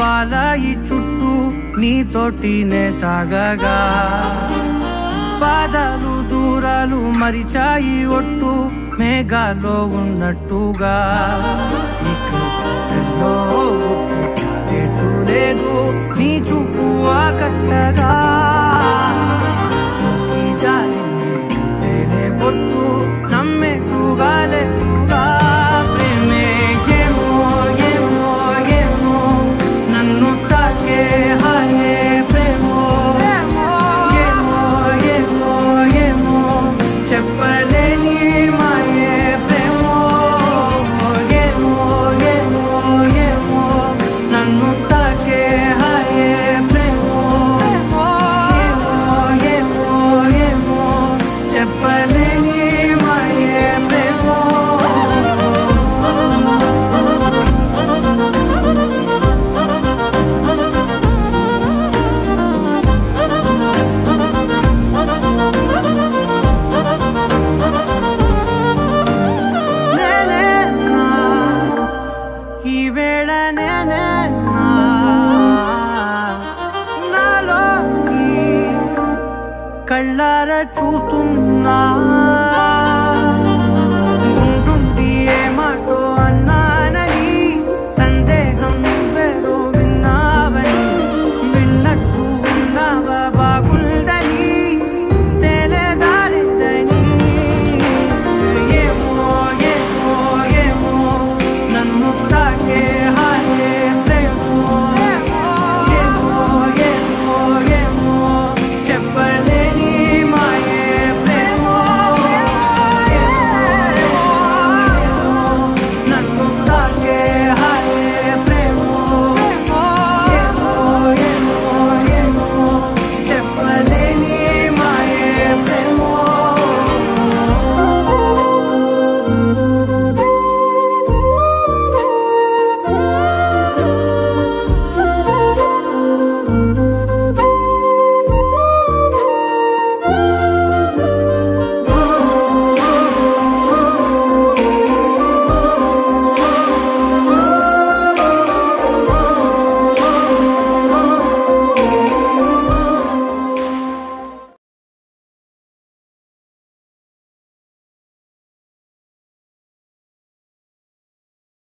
కావాల ఈ చుట్టూ నీతోటినే సాగగా. పాదాలు దూరాలు మరిచాయి ఒట్టు మేఘాలో ఉన్నట్టుగా. ఈవేళ నేనే నాలోకి కళ్ళారా చూస్తున్నా